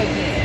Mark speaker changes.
Speaker 1: Okay.